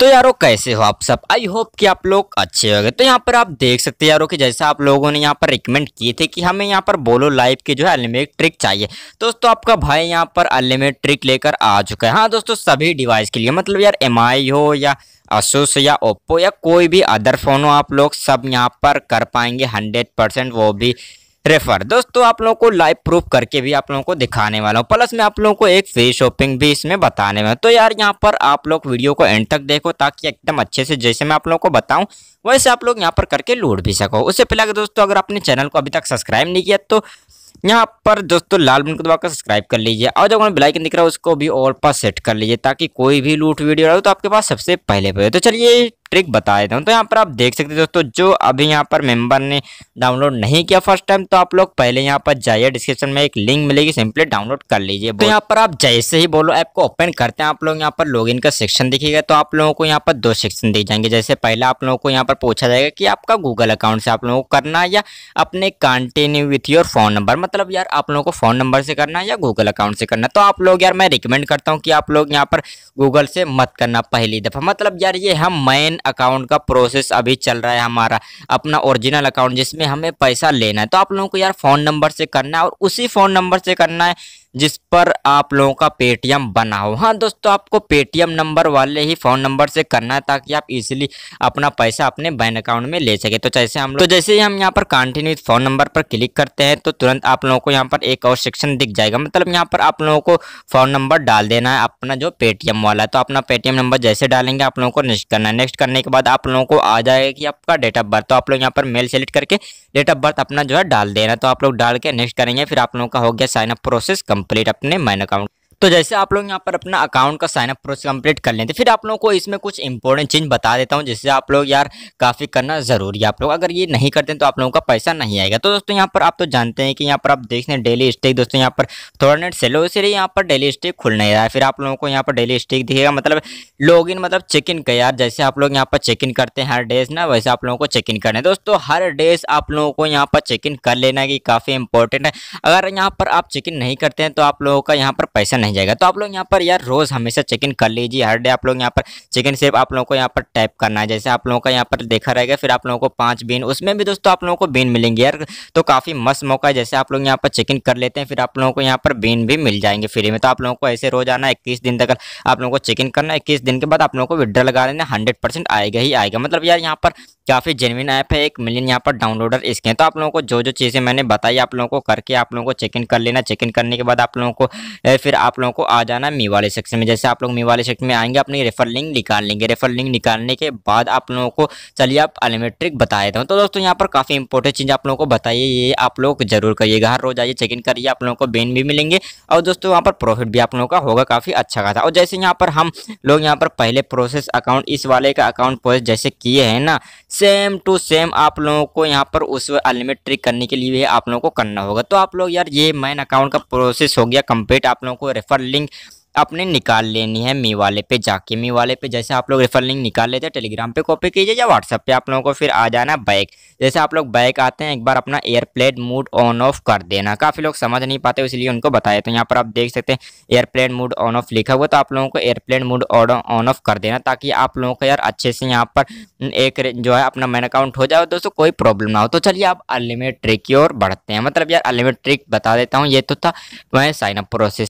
तो यारो, कैसे हो आप सब? आई होप कि आप लोग अच्छे हो गए। तो यहाँ पर आप देख सकते हैं यारो कि जैसा आप लोगों ने यहाँ पर रिकमेंड किए थे कि हमें यहाँ पर बोलो लाइव के जो है अनलिमिटेड ट्रिक चाहिए। दोस्तों, आपका भाई यहाँ पर अनलिमिटेड ट्रिक लेकर आ चुका है। हाँ दोस्तों, सभी डिवाइस के लिए मतलब यार एमआई हो या असूस या ओप्पो या कोई भी अदर फ़ोन हो, आप लोग सब यहाँ पर कर पाएँगे हंड्रेड वो भी रेफर दोस्तों, आप लोगों को लाइव प्रूफ करके भी आप लोगों को दिखाने वाला हूँ। प्लस मैं आप लोगों को एक फ्री शॉपिंग भी इसमें बताने वाला तो यार, यहाँ पर आप लोग वीडियो को एंड तक देखो ताकि एकदम अच्छे से जैसे मैं आप लोगों को बताऊँ, वैसे आप लोग यहाँ पर करके लूट भी सको। उससे पहले दोस्तों, अगर आपने चैनल को अभी तक सब्सक्राइब नहीं किया तो यहाँ पर दोस्तों, लाल बटन को दबाकर सब्सक्राइब कर लीजिए। और जब बेलाइकन दिख रहा है उसको भी और पास सेट कर लीजिए ताकि कोई भी लूट वीडियो रहे तो आपके पास सबसे पहले पे तो चलिए ट्रिक बता देता हूँ तो यहाँ पर आप देख सकते हैं दोस्तों, जो अभी यहाँ पर मेंबर ने डाउनलोड नहीं किया फ़र्स्ट टाइम तो आप लोग पहले यहाँ पर जाइए डिस्क्रिप्शन में एक लिंक मिलेगी सिंपली डाउनलोड कर लीजिए। तो यहाँ पर आप जैसे ही बोलो ऐप को ओपन करते हैं, आप लोग यहाँ पर लॉगिन का सेक्शन दिखेगा तो आप लोगों को यहाँ पर दो सेक्शन दिख जाएँगे। जैसे पहले आप लोगों को यहाँ पर पूछा जाएगा कि आपका गूगल अकाउंट से आप लोगों को करना है या अपने continue with your phone number मतलब यार, आप लोगों को फ़ोन नंबर से करना है या गूगल अकाउंट से करना तो आप लोग यार, मैं रिकमेंड करता हूँ कि आप लोग यहाँ पर गूगल से मत करना पहली दफ़ा। मतलब यार, ये हम मेन अकाउंट का प्रोसेस अभी चल रहा है हमारा, अपना ओरिजिनल अकाउंट जिसमें हमें पैसा लेना है। तो आप लोगों को यार फ़ोन नंबर से करना है और उसी फ़ोन नंबर से करना है। जिस पर आप लोगों का पेटीएम बना हो। हाँ दोस्तों, आपको पेटीएम नंबर वाले ही फ़ोन नंबर से करना है ताकि आप इजीली अपना पैसा अपने बैंक अकाउंट में ले सके। तो जैसे हम लोग तो जैसे ही हम यहाँ पर कंटिन्यू फ़ोन नंबर पर क्लिक करते हैं तो तुरंत आप लोगों को यहाँ पर एक और सेक्शन दिख जाएगा। मतलब यहाँ पर आप लोगों को फ़ोन नंबर डाल देना है अपना जो पेटीएम वाला है। तो अपना पेटीएम नंबर जैसे डालेंगे, आप लोगों को नेक्स्ट करना है। नेक्स्ट करने के बाद आप लोगों को आ जाएगा कि आपका डेट ऑफ़ बर्थ तो आप लोग यहाँ पर मेल सेलेक्ट करके डेट ऑफ़ बर्थ अपना जो है डाल देना तो आप लोग डाल के नेक्स्ट करेंगे, फिर आप लोगों का हो गया साइन अप प्रोसेस कंप्लीट अपने माइन अकाउंट तो जैसे आप लोग यहाँ पर अपना अकाउंट का साइनअप प्रोसेस कंप्लीट कर लेते फिर आप लोगों को इसमें कुछ इंपॉर्टेंट चीज़ बता देता हूँ जिससे आप लोग यार काफ़ी करना ज़रूरी है आप लोग अगर ये नहीं करते तो आप लोगों का पैसा नहीं आएगा तो दोस्तों यहाँ पर आप तो जानते हैं कि यहाँ पर आप देख रहे डेली स्टेक दोस्तों यहाँ पर थोड़ा नेट सेलो इसलिए यहाँ पर डेली स्टेक खुल नहीं रहा है फिर आप लोगों को यहाँ पर डेली स्टेक दिखेगा मतलब लॉग इन मतलब चेक इन का यार जैसे आप लोग यहाँ पर चेक इन करते हैं हर डेज़ ना वैसे आप लोगों को चेक इन करना है दोस्तों हर डेज़ आप लोगों को यहाँ पर चेक इन कर लेना की काफ़ी इंपॉर्टेंट है अगर यहाँ पर आप चेक इन नहीं करते हैं तो आप लोगों का यहाँ पर पैसा नहीं जाएगा तो आप लोग यहाँ पर यार रोज़ हमेशा चेक इन कर लीजिए हर डे आप लोग यहाँ पर चेक इन सिर्फ़ आप लोगों को यहाँ पर टाइप करना है जैसे आप लोगों का यहाँ पर देखा रहेगा फिर आप लोगों को पाँच बिन उसमें भी दोस्तों आप लोगों को बिन मिलेंगे यार तो काफ़ी मस्त मौका है जैसे आप लोग यहाँ पर चेक इन कर लेते हैं फिर आप लोगों को यहाँ पर बिन भी मिल जाएँगे फ्री में तो आप लोगों को ऐसे रोज आना इक्कीस दिन तक आप लोगों को चेक इन करना इक्कीस दिन के बाद आप लोगों को विड्रा लगा लेना हंड्रेड आएगा ही आएगा मतलब यार यहाँ पर काफ़ी जेनविन ऐप है एक मिलियन यहाँ पर डाउनलोडर इसके तो आप लोगों को जो जो चीज़ें मैंने बताई आप लोगों को करके आप लोगों को चेक इन कर लेना चेक इन करने के बाद आप लोगों को फिर आप लोगों को आ जाना मी वाले सेक्शन में। जैसे आप लोग मी वाले सेक्शन में आएँगे, अपनी रेफर लिंक निकाल लेंगे। रेफर लिंक निकालने के बाद आप लोगों को, चलिए आप अलिमेट्रिक बता देता हूँ तो दोस्तों, यहाँ पर काफ़ी इंपॉर्टेंट चीज़ आप लोगों को बताइए, ये आप लोग ज़रूर करिएगा। हर रोज़ आइए चेक इन करिए, आप लोगों को बेन भी मिलेंगे और दोस्तों, यहाँ पर प्रॉफिट भी आप लोगों का होगा काफ़ी अच्छा खासा। और जैसे यहाँ पर हम लोग यहाँ पर पहले प्रोसेस अकाउंट इस वाले का अकाउंट प्रोसेस जैसे किए हैं ना सेम टू सेम आप लोगों को यहाँ पर उस अनलिमिट ट्रिक करने के लिए आप लोगों को करना होगा। तो आप लोग यार, ये मैन अकाउंट का प्रोसेस हो गया कंप्लीट आप लोगों को रेफर लिंक अपने निकाल लेनी है मी वाले पे जाके। मी वाले पे जैसे आप लोग रेफर लिंक निकाल लेते हैं टेलीग्राम पे कॉपी कीजिए या व्हाट्सएप पे आप लोगों को फिर आ जाना बैक जैसे आप लोग बैक आते हैं, एक बार अपना एयरप्लेन मूड ऑन ऑफ़ कर देना। काफ़ी लोग समझ नहीं पाते, इसलिए उनको बताया। तो यहाँ पर आप देख सकते हैं एयरप्लेन मूड ऑन ऑफ़ लिखा हुआ तो आप लोगों को एयरप्लेन मूड ऑन ऑफ़ कर देना, ताकि आप लोगों को यार अच्छे से यहाँ पर एक जो है अपना मैन अकाउंट हो जाए। दोस्तों, कोई प्रॉब्लम ना हो। तो चलिए आप अनलिमिट ट्रिक की ओर बढ़ते हैं। मतलब यार अनलिमिट ट्रिक बता देता हूँ, ये तो था, मैं साइन अप प्रोसेस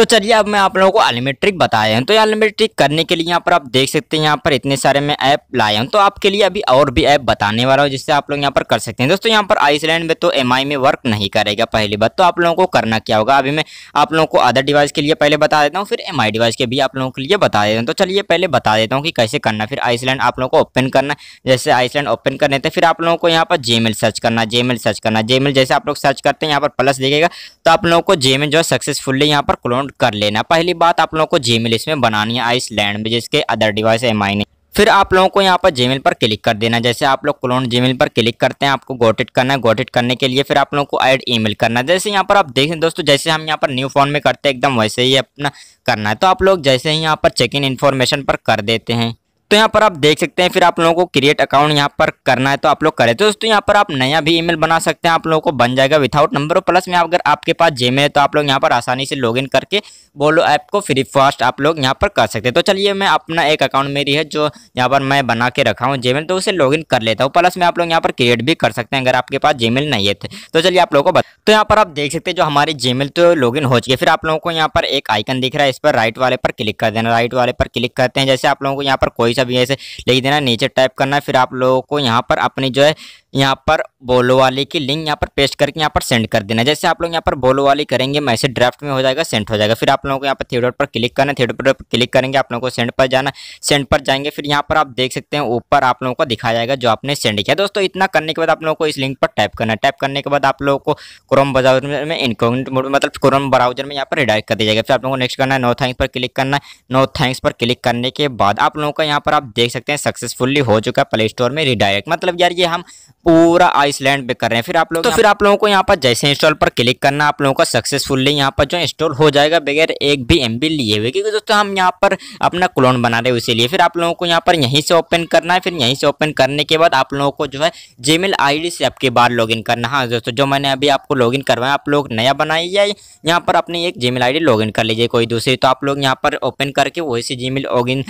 तो चलिए अब मैं आप लोगों को अलिमेट्रिक बताया हूँ। तो अलिमेट्रिक करने के लिए यहाँ पर आप देख सकते हैं, यहाँ पर इतने सारे मैं ऐप लाया हूँ। तो आपके लिए अभी और भी ऐप बताने वाला हूँ, जिससे आप लोग यहाँ पर कर सकते हैं। दोस्तों, यहाँ पर आइसलैंड में तो एमआई में वर्क नहीं करेगा पहली बात। तो आप लोगों को करना क्या होगा? अभी मैं आप लोगों को अदर डिवाइस के लिए पहले बता देता हूँ, फिर एमआई डिवाइस के भी आप लोगों के लिए बता देता हूँ। तो चलिए पहले बता देता हूँ कि कैसे करना फिर आइसलैंड आप लोगों को ओपन करना जैसे आइसलैंड ओपन करने थे फिर आप लोगों को यहाँ पर जेमेल सर्च करना जेमेल सर्च करना जेमेल जैसे आप लोग सर्च करते हैं, यहाँ पर प्लस देखेगा। तो आप लोगों को जेमेल जो है सक्सेसफुली यहाँ पर क्लोन कर लेना। पहली बात आप लोगों को जीमेल इसमें बनानी है आइसलैंड में, जिसके अदर डिवाइस एम आई फिर आप लोगों को यहाँ पर जीमेल पर क्लिक कर देना। जैसे आप लोग क्लोन जीमेल पर क्लिक करते हैं, आपको गोटेट करना है। गोटेट करने के लिए फिर आप लोगों को ऐड ईमेल करना है। जैसे यहाँ पर आप देखें दोस्तों, जैसे हम यहाँ पर न्यू फ़ोन में करते हैं, एकदम वैसे ही अपना करना है। तो आप लोग जैसे ही यहाँ पर चेक इन इन्फॉर्मेशन पर कर देते हैं। तो यहाँ पर आप देख सकते हैं फिर आप लोगों को क्रिएट अकाउंट यहाँ पर करना है तो आप लोग करें तो दोस्तों यहाँ पर आप नया भी ईमेल बना सकते हैं आप लोगों को बन जाएगा विथाउट नंबर और प्लस में अगर आपके पास जेमेल है तो आप लोग यहाँ पर आसानी से लॉगिन करके बोलो ऐप को फ्री फास्ट आप लोग यहाँ पर कर सकते हैं तो चलिए मैं अपना एक अकाउंट मेरी है जो यहाँ पर मैं बना के रखा हूँ जेमेल तो उसे लॉगिन कर लेता हूँ प्लस में आप लोग यहाँ पर क्रिएट भी कर सकते हैं अगर आपके पास जेमेल नहीं है तो चलिए आप लोगों को तो यहाँ पर आप देख सकते हैं जो हमारी जेमेल तो लॉगिन हो चुकी है फिर आप लोगों को यहाँ पर एक आइकन दिख रहा है इस पर राइट वाले पर क्लिक कर देना राइट वाले पर क्लिक करते हैं जैसे आप लोगों को यहाँ पर कोई सा भी ऐसे लिख देना, नीचे टाइप करना है फिर आप लोगों को यहाँ पर अपनी जो है, यहाँ पर बोलो वाली की लिंक यहाँ पर पेस्ट करके यहाँ पर सेंड कर देना। जैसे आप लोग यहाँ पर बोलो वाली करेंगे मैसेज ड्राफ्ट में हो जाएगा सेंड हो जाएगा। फिर आप लोगों को यहाँ पर थ्री पर क्लिक करना थ्री पर क्लिक करेंगे, आप लोगों को सेंड पर जाना सेंड पर जाएँगे, फिर यहाँ पर आप देख सकते हैं, ऊपर आप लोगों को दिखाया जाएगा जो आपने सेंड किया। दोस्तों, इतना करने के बाद आप लोगों को इस लिंक पर टाइप करना टाइप करने के बाद आप लोगों को क्रोम ब्राउज़र में इनकोगनेट मतलब क्रोम ब्राउज़र में यहाँ पर रिडायरेक्ट कर दिया जाएगा। फिर आप लोगों को नेक्स्ट करना है नो थैंक्स पर क्लिक करना नो थैंक्स पर क्लिक करने के बाद आप लोगों का यहाँ आप देख सकते हैं सक्सेसफुली हो चुका है प्ले स्टोर में रिडायरेक्ट मतलब यार ये हम पूरा आइसलैंड पे कर रहे हैं। फिर आप लोग तो फिर आप लोगों को यहाँ पर जैसे इंस्टॉल पर क्लिक करना आप लोगों का सक्सेसफुली यहाँ पर जो इंस्टॉल हो जाएगा बगैर एक भी एम लिए हुए। क्योंकि दोस्तों हम यहाँ पर अपना क्लोन बना रहे हैं इसीलिए फिर आप लोगों को यहाँ पर यहीं से ओपन करना है। फिर यहीं से ओपन करने के बाद आप लोगों को जो है जीमेल आईडी से आपके बाद लॉगिन करना हाँ। दोस्तों जो मैंने अभी आपको लॉगिन करवाया आप लोग नया बनाइए यहाँ पर अपनी एक जीमेल आईडी लॉगिन कर लीजिए कोई दूसरी। तो आप लोग यहाँ पर ओपन करके वही से जीमेल लॉगिन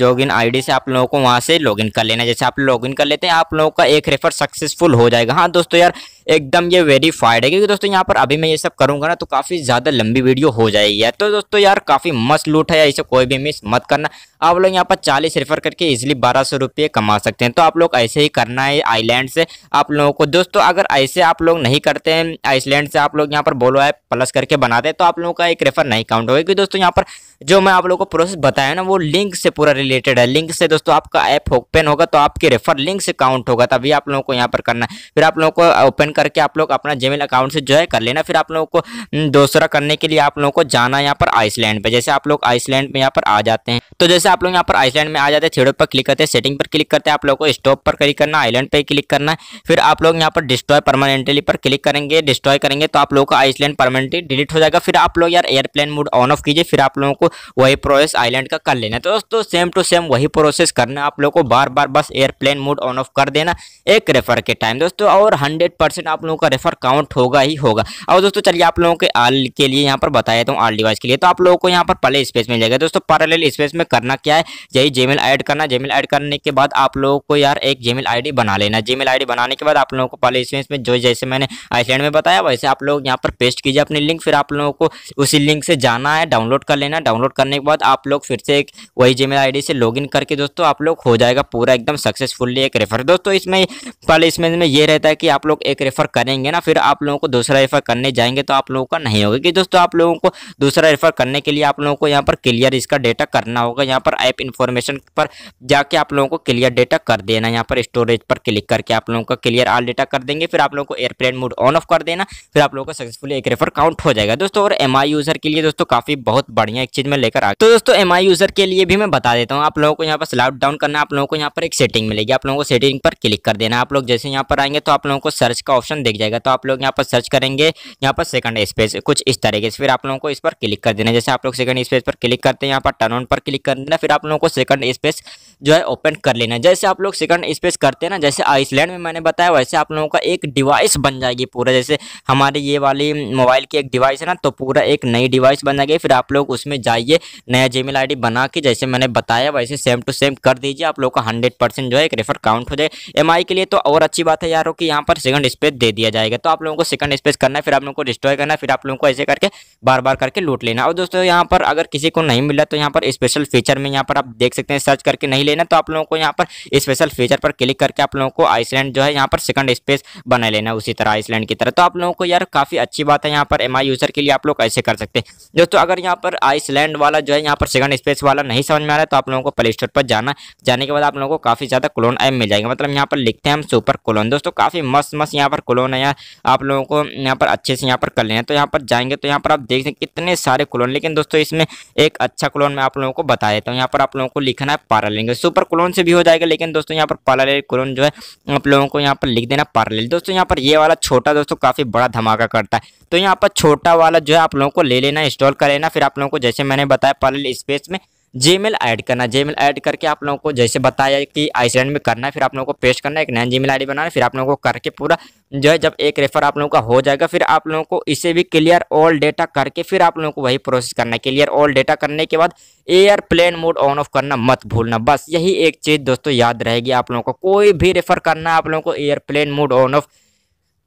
लॉगिन आईडी से आप लोगों को वहाँ से लॉगिन कर लेना जैसे आप लॉगिन कर लेते हैं, आप लोगों का एक रेफर सक्सेसफुल हो जाएगा। हाँ दोस्तों यार एकदम ये वेरीफाइड है, क्योंकि दोस्तों यहाँ पर अभी मैं ये सब करूँगा ना तो काफ़ी ज़्यादा लंबी वीडियो हो जाएगी यार। तो दोस्तों यार, काफ़ी मस्त लूट है इसे कोई भी मिस मत करना। आप लोग यहाँ पर चालीस रेफर करके इजिली बारह सौ रुपये कमा सकते हैं। तो आप लोग ऐसे ही करना है आइलैंड से आप लोगों को। दोस्तों, अगर ऐसे आप लोग नहीं करते हैं आइसलैंड से, आप लोग यहाँ पर बोलो है प्लस करके बनाते हैं तो आप लोगों का एक रेफर नहीं काउंट होगा। क्योंकि दोस्तों यहाँ पर जो मैं आप लोगों को प्रोसेस बताया ना, वो लिंक से पूरा रिलेटेड है। लिंक से दोस्तों आपका ऐप ओपन होगा तो आपके रेफर लिंक से काउंट होगा, तभी आप लोगों को यहाँ पर करना है। फिर आप लोगों को ओपन करके आप लोग अपना जेमेल अकाउंट से जो है कर लेना। फिर आप लोगों को हम्म, दूसरा करने के लिए आप लोगों को जाना यहाँ पर आइसलैंड पे। जैसे आप लोग आइसलैंड में यहाँ पर आ जाते हैं तो जैसे आप लोग यहाँ पर आइसलैंड में आ जाते हैं थ्रेडो पर क्लिक करते हैं सेटिंग पर क्लिक करते हैं आप लोगों को स्टॉप पर क्लिक करना आइलैंड पर क्लिक करना फिर आप लोग यहाँ पर डिस्ट्रॉय परमानेंटली पर क्लिक करेंगे डिस्ट्रॉय करेंगे तो आप लोगों का आइसलैंड परमानेंटली डिलीट हो जाएगा। फिर आप लोग यार एयरप्लेन मोड ऑन ऑफ़ कीजिए फिर आप लोगों को वही प्रोसेस आइलैंड का कर लेना तो दोस्तों सेम टू सेम वही प्रोसेस करना आप लोगों को बार बार बस एयरप्लेन मोड ऑन ऑफ़ कर देना एक रेफर के टाइम दोस्तों और हंड्रेड परसेंट आप लोगों का रेफर काउंट होगा ही होगा। और दोस्तों चलिए आप लोगों के आल के लिए यहाँ पर बताया था आल डिवाइस के लिए। तो आप लोगों को यहाँ पर पहले स्पेस मिल जाएगा। दोस्तों पैरेलल स्पेस में करना क्या है? यही जेमेल ऐड करना। जेमेल ऐड करने के बाद आप लोगों को यार एक जेमेल आईडी बना लेना। जेमेल आईडी बनाने के बाद आप लोगों को पहले स्पेस में जो जैसे मैंने आइसलैंड में बताया, वैसे आप लोग यहाँ पर पेस्ट कीजिए अपनी लिंक फिर आप लोगों को उसी लिंक से जाना है डाउनलोड कर लेना। डाउनलोड करने के बाद आप लोग फिर से एक वही जेमेल आईडी से लॉगिन करके दोस्तों आप लोग हो जाएगा पूरा एकदम सक्सेसफुली एक रेफर दोस्तों इसमें पहले इसमें ये रहता है कि आप लोग एक रेफर करेंगे ना फिर आप लोगों को दूसरा रेफर करने जाएँगे तो आप लोगों का नहीं होगा कि दोस्तों आप लोगों को दूसरा रेफर करने के लिए आप लोगों को यहाँ पर क्लियर इसका डेटा करना होगा यहाँ पर ऐप इन्फॉर्मेशन पर जाके आप लोगों को क्लियर डेटा कर देना यहाँ पर स्टोरेज पर क्लिक करके आप लोगों का क्लियर आल डेटा कर देंगे फिर आप लोगों को एयरप्लेन मोड ऑन ऑफ़ कर देना फिर आप लोगों को सक्सेसफुली एक रेफर काउंट हो जाएगा दोस्तों और एमआई यूज़र के लिए दोस्तों काफ़ी बहुत बढ़िया एक चीज़ में लेकर आ तो दोस्तों एमआई यूज़र के लिए भी मैं बता देता हूँ आप लोगों को यहाँ पर स्लाउट डाउन करना आप लोगों को यहाँ पर एक सेटिंग मिलेगी आप लोगों को सेटिंग पर क्लिक कर देना आप लोग जैसे यहाँ पर आएँगे तो आप लोगों को सर्च का ऑप्शन दिख जाएगा। तो आप लोग यहाँ पर सर्च करेंगे, यहाँ पर सेकंड स्पेस कुछ इस तरीके से। फिर आप लोगों को इस पर क्लिक कर देना जैसे आप लोग सेकंड स्पेस पर क्लिक करते हैं, यहाँ पर टर्न ऑन पर क्लिक कर देना फिर आप लोगों को सेकंड स्पेस जो है ओपन कर लेना। जैसे आप लोग सेकंड स्पेस करते हैं ना, जैसे आइसलैंड में मैंने बताया, वैसे आप लोगों का एक डिवाइस बन जाएगी पूरा। जैसे हमारे ये वाली मोबाइल की एक डिवाइस है ना तो पूरा एक नई डिवाइस बन जाएगी। फिर आप लोग उसमें जाइए, नया जीमेल आईडी बना के, जैसे मैंने बताया, वैसे सेम टू सेम कर दीजिए। आप लोग का हंड्रेड परसेंट जो है एक रेफर काउंट हो जाए। MI के लिए तो और अच्छी बात है यारों कि यहाँ पर सेकंड स्पेस दे दिया जाएगा। तो आप लोगों को सेकंड स्पेस करना है, फिर आप लोगों को डिस्ट्रॉय करना है, फिर आप लोगों को ऐसे करके बार बार करके लूट लेना और दोस्तों, यहाँ पर अगर किसी को नहीं मिला तो यहाँ पर स्पेशल फीचर में यहाँ पर आप देख सकते हैं सर्च करके नहीं लेना तो आप लोगों को यहाँ पर स्पेशल फीचर पर क्लिक करके आप लोगों को आइसलैंड जो है यहाँ पर सेकंड स्पेस बना लेना उसी तरह आइसलैंड की तरह तो आप लोगों को यार काफ़ी अच्छी बात है यहाँ पर एमआई यूज़र के लिए आप लोग ऐसे कर सकते हैं दोस्तों अगर यहाँ पर आइसलैंड वाला जो है यहाँ पर सेकंड स्पेस वाला नहीं समझ में आ रहा है तो आप लोगों को प्ले स्टोर पर जाना जाने के बाद आप लोगों को काफ़ी ज़्यादा क्लोन ऐप मिल जाएगा मतलब यहाँ पर लिखते हैं हम सुपर क्लोन दोस्तों काफ़ी मस्त मस्त यहाँ पर क्लोन है यार आप लोगों को यहाँ पर अच्छे से यहाँ पर कर लेना तो यहाँ पर जाएँगे तो यहाँ पर आप देख सकते कितने सारे क्लोन लेकिन दोस्तों इसमें एक अच्छा क्लोन मैं आप लोगों को बता देता हूँ यहाँ पर आप लोगों को लिखना है पारालिंग सुपर क्लोन से भी हो जाएगा, लेकिन दोस्तों यहाँ पर पारल क्लोन जो है, आप लोगों को यहाँ पर लिख देना पारालिल दोस्तों यहाँ पर ये वाला छोटा दोस्तों काफ़ी बड़ा धमाका करता है। तो यहाँ पर छोटा वाला जो है, आप लोगों को ले लेना इंस्टॉल कर लेना। फिर आप लोगों को जैसे मैंने बताया पारालिल स्पेस में जीमेल ऐड करना। जीमेल ऐड करके आप लोगों को जैसे बताया कि आइसलैंड में करना है, फिर आप लोगों को पेस्ट करना है, एक नया जीमेल आईडी बनाना है, फिर आप लोगों को करके पूरा जो है जब एक रेफर आप लोगों का हो जाएगा, फिर आप लोगों को इसे भी क्लियर ऑल डेटा करके फिर आप लोगों को वही प्रोसेस करना है। क्लियर ऑल डेटा करने के बाद airplane mode on off करना मत भूलना। बस यही एक चीज़ दोस्तों याद रहेगी आप लोगों को। कोई भी रेफर करना आप लोगों को airplane mode on off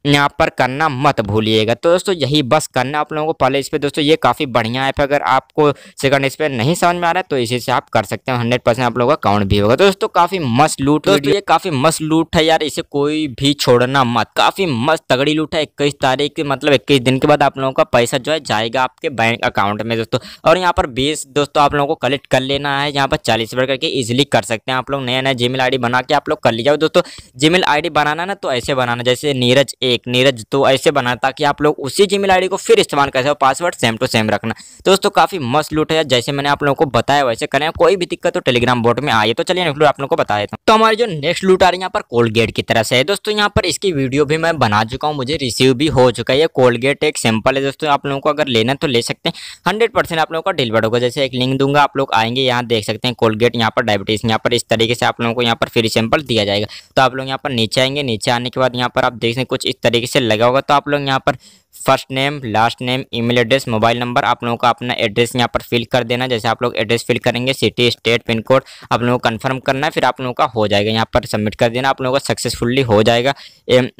यहाँ पर करना मत भूलिएगा। तो दोस्तों यही बस करना आप लोगों को पहले इस पर दोस्तों ये काफ़ी बढ़िया ऐप है। अगर आपको सेकंड इस पर नहीं समझ में आ रहा है तो इसी से आप कर सकते हैं। हंड्रेड परसेंट आप लोगों का अकाउंट भी होगा। तो दोस्तों काफ़ी मस्त लूट दोस्तों ये काफ़ी मस्त लूट है यार। इसे कोई भी छोड़ना मत। काफ़ी मस्त तगड़ी लूट है। इक्कीस तारीख मतलब इक्कीस दिन के बाद आप लोगों का पैसा जो है जाएगा आपके बैंक अकाउंट में दोस्तों। और यहाँ पर बीस दोस्तों आप लोगों को कलेक्ट कर लेना है। यहाँ पर चालीस रुपये करके इजिली कर सकते हैं आप लोग। नया नया जीमेल आईडी बना के आप लोग कर लीजिए। दोस्तों जीमेल आईडी बनाना ना तो ऐसे बनाना। जैसे नीरज एक नीरज तो ऐसे बना ताकि आप लोग उसी जीमेल आईडी को फिर इस्तेमाल कर सको पासवर्ड सेम टू सेम रखना। तो दोस्तों, काफ़ी मस्त लूट है, जैसे मैंने आप लोगों को बताया वैसे करें, कोई भी दिक्कत तो टेलीग्राम बोर्ड में, आइए तो चलिए आप लोगों को बताया था तो हमारी जो नेक्स्ट लूट आ रही है, यहाँ पर कोलगेट की तरह से है। दोस्तों, यहाँ पर इसकी वीडियो भी मैं बना चुका हूँ, मुझे रिसीव भी हो चुका है। कोलगेट एक सिंपल है, दोस्तों, आप लोगों को अगर लेना तो ले सकते हैं। हंड्रेड आप लोगों का डिलीवर होगा। जैसे एक लिंक दूँगा, आप लोग आएँगे, यहाँ देख सकते हैं कोलगेट यहाँ पर डायबिटीज़ यहाँ पर इस तरीके से आप लोगों को यहाँ पर फ्री सैंपल दिया जाएगा। तो आप लोग यहाँ पर नीचे आएँगे, नीचे आने के बाद यहाँ पर आप देख सकते कुछ इस तरीके से लगा होगा। तो आप लोग यहाँ पर first name, last name, email address, mobile number, आप लोगों का अपना एड्रेस यहाँ पर फिल कर देना। जैसे आप लोग एड्रेस फिल करेंगे, सिटी, स्टेट, पिन कोड, आप लोगों को कन्फर्म करना है, फिर आप लोगों का हो जाएगा। यहाँ पर सबमिट कर देना, आप लोगों का सक्सेसफुली हो जाएगा।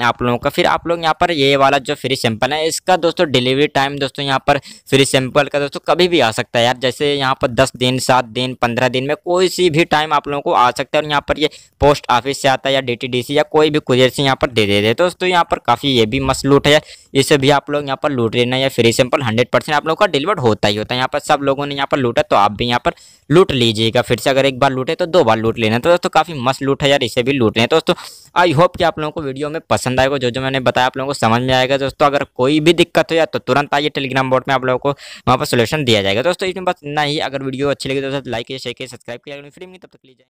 आप लोगों का, फिर आप लोग यहाँ पर ये वाला जो फ्री सैंपल है, इसका दोस्तों डिलीवरी टाइम दोस्तों यहाँ पर फ्री सैंपल का दोस्तों कभी भी आ सकता है यार। जैसे यहाँ पर दस दिन, सात दिन, पंद्रह दिन में कोई सी भी टाइम आप लोगों को आ सकता है और यहाँ पर ये पोस्ट ऑफ़िस से आता है या डी या कोई भी कुरियर से यहाँ पर दे दे तो दोस्तों यहाँ पर काफ़ी ये भी मसलूट लूट है इसे भी आप लोग यहाँ पर लूट लेना या फ्री सिंपल हंड्रेड परसेंट आप लोगों का डिलीवर्ड होता ही होता है। यहाँ पर सब लोगों ने यहाँ पर लूटा तो आप भी यहाँ पर लूट लीजिएगा। फिर से अगर एक बार लूटे तो दो बार लूट लेना। तो दोस्तों, काफ़ी मस्त लूट है यार, इसे भी लूट लें। दोस्तों आई होप कि आप लोगों को वीडियो में पसंद आएगा। जो जो मैंने बताया, आप लोगों को समझ में आएगा। दोस्तों, अगर कोई भी दिक्कत हो या तो तुरंत आइए टेलीग्राम बोर्ड में आप लोगों को वहाँ पर सोल्यूशन दिया जाएगा। दोस्तों इसमें बस, नहीं, अगर वीडियो अच्छी लगी तो लाइक शेयर सब्सक्राइब किया फ्री में तब तक लीजिए